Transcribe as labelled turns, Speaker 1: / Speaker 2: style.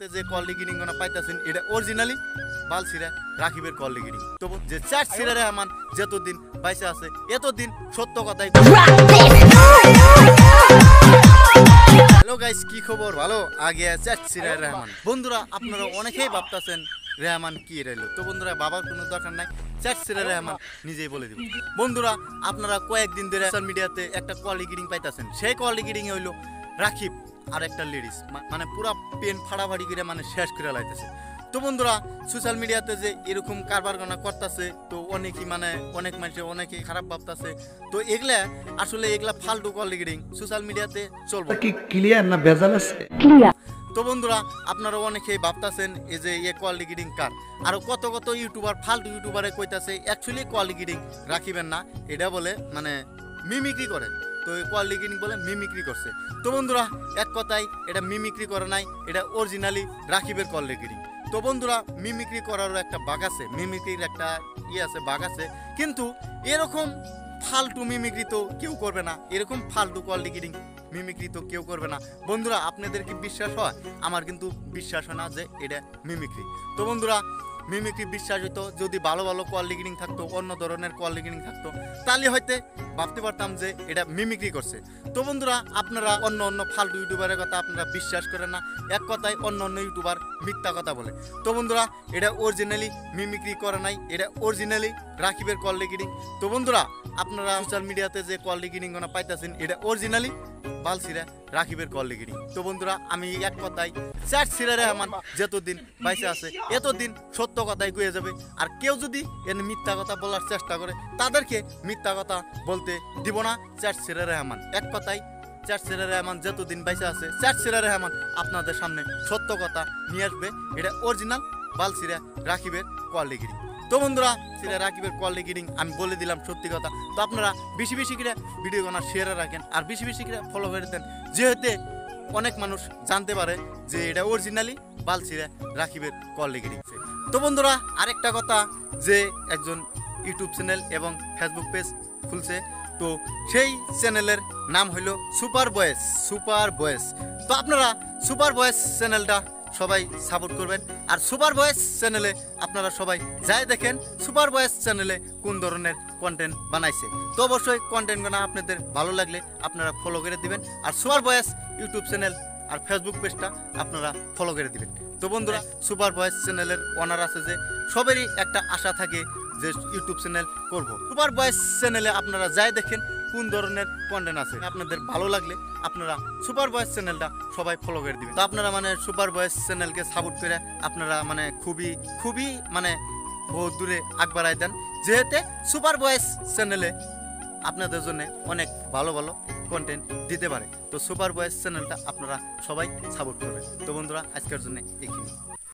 Speaker 1: তে যে কল লিগিনিং কোনা পাইতাছেন, এটা অরিজিনালি বালসিরা রাখিবের কল লিগিনিং তবু যে চার্জ সিরারে আমান যতদিন বাইসে আছে, এতদিন সত্য কথাই হ্যালো গাইস কি খবর? ভালো? আগে চার্জ সিরারে রহমান বন্ধুরা, আপনারা অনেকেই ভাবতাছেন রেহমান কি রইল তো বন্ধুরা বাবার কোনো দরকার নাই। চার্জ সিরারে রহমান নিজেই বলে দিব। বন্ধুরা, আপনারা কয়েকদিন ধরে সোশ্যাল মিডিয়াতে একটা কল লিগিনিং পাইতাছেন। সেই কল লিগিনিং হইল রাখিব আর একটা লেডিস মানে পুরা পেন ফাড়াফাড়ি করে মানে শেষ করে লাইতেছে। তো বন্ধুরা সোশ্যাল মিডিয়াতে যে এরকম কারবার গানা করতেছে তো অনেকেই মানে অনেক মানুষ অনেকেই খারাপ ভাবতাছে। তো এগুলা আসলে এগুলা ফালতু কল লিগিনিং সোশ্যাল মিডিয়াতে চলবে।
Speaker 2: কি ক্লিয়ার না ভেজাল আছে?
Speaker 1: তো বন্ধুরা আপনারা অনেকেই ভাবতাছেন এই যে ইয়ে কোয়ালিটি গিডিং কার? আরও কত কত ইউটিউবার ফালতু ইউটিউবারে কইতাছে অ্যাকচুয়ালি কোয়ালিটি গিডিং রাখিবেন না। এটা বলে মানে মিমিক্রি করে তো গিডিং বলে মিমিক্রি করছে। তো বন্ধুরা, এক কথায়, এটা মিমিক্রি করে নাই, এটা অরিজিনালি রাখিবের কোয়ালিটি গিডিং তো বন্ধুরা মিমিক্রি করারও একটা বাগ আছে মিমিক্রির একটা ইয়ে আছে বাঘ আছে। কিন্তু এরকম ফালতু মিমিক্রি তো কেউ করবে না। এরকম ফালতু কোয়ালিটি গিডিং মিমিক্রি তো কেউ করবে না। বন্ধুরা, আপনাদের কি বিশ্বাস হয়? আমার কিন্তু বিশ্বাস হয় না যে এটা মিমিক্রি তো বন্ধুরা মিমিক্রি বিশ্বাস হইতো, যদি ভালো ভালো কল লিগিনিং থাকতো, অন্য ধরনের কল লিগিনিং থাকতো, তাহলে হয়তো ভাবতে পারতাম যে এটা মিমিক্রি করছে। তো বন্ধুরা, আপনারা অন্য অন্য ফালতু ইউটিউবারের কথা আপনারা বিশ্বাস করেন না, এক কথায় অন্য অন্য ইউটিউবার মিথ্যা কথা বলে। তো বন্ধুরা, এটা অরিজিনালি মিমিক্রি করে নাই, এটা অরিজিনালি রাকিবের কল লিগিনিং তো বন্ধুরা, আপনারা সোশ্যাল মিডিয়াতে যে কল লিগিনিং পাইতেছেন, এটা অরিজিনালি বালসিরা রাখিবের কল লিগিনি তো বন্ধুরা, আমি এক কথাই চার সিরারে আমার যতদিন বাইসে আছে, এতদিন সত্য কথাই কয়ে যাবে। আর কেউ যদি এর মিথ্যা কথা বলার চেষ্টা করে, তাদেরকে মিথ্যা কথা বলতে দিব না। চার সিরারে রহমান, এক কথাই চার সিরারে রহমান যতদিন বাইসে আছে, চার সিরারে রহমান আপনাদের সামনে সত্য কথা নিয়ে আসবে। এটা অরিজিনাল বালসিরা রাখিবের কল লিগিনি তো বন্ধুরা সেটা রাকিবের কল রেকর্ডিং আমি বলে দিলাম সত্যি কথা। তো আপনারা বেশি বেশি করে ভিডিও গানা শেয়ারে রাখেন, আর বেশি বেশি করে ফলো করে দেন। যেহেতু অনেক মানুষ জানতে পারে যে এটা অরিজিনালি বালছিরা রাকিবের কল রেকর্ডিং তো বন্ধুরা, আরেকটা কথা যে একজন ইউটিউব চ্যানেল এবং ফেসবুক পেজ খুলছে, তো সেই চ্যানেলের নাম হলো সুপার বয়েস সুপার বয়েস তো আপনারা সুপার বয়েস চ্যানেলটা সবাই সাপোর্ট করবেন, আর সুপার বয়েস চ্যানেলে আপনারা সবাই যাই দেখেন সুপার বয়েস চ্যানেলে কোন ধরনের কন্টেন্ট বানাইছে। তো অবশ্যই কন্টেন্টগুলো আপনাদের ভালো লাগলে আপনারা ফলো করে দিবেন, আর সুপার বয়েস ইউটিউব চ্যানেল আর ফেসবুক পেজটা আপনারা ফলো করে দিবেন। তো বন্ধুরা সুপার ভয়েস চ্যানেলের ওনার আছে যে সবারই একটা আশা থাকে যে ইউটিউব চ্যানেল করব। সুপার ভয়েস চ্যানেলে আপনারা যাই দেখেন কোন ধরনের কন্টেন্ট আছে। আপনাদের ভালো লাগলে আপনারা সুপার ভয়েস চ্যানেলটা সবাই ফলো করে দিবেন। তো আপনারা মানে সুপার ভয়েস চ্যানেলকে সাপোর্ট করে আপনারা মানে খুবই খুবই মানে বহুত দূরে আগ বাড়াই দেন। যেহেতু সুপার ভয়েস চ্যানেলে আপনাদের জন্য অনেক ভালো ভালো কন্টেন্ট দিতে পারে। তো সুপার বয়েস চ্যানেলটা আপনারা সবাই সাপোর্ট করবেন। তো বন্ধুরা, আজকের জন্য এখানে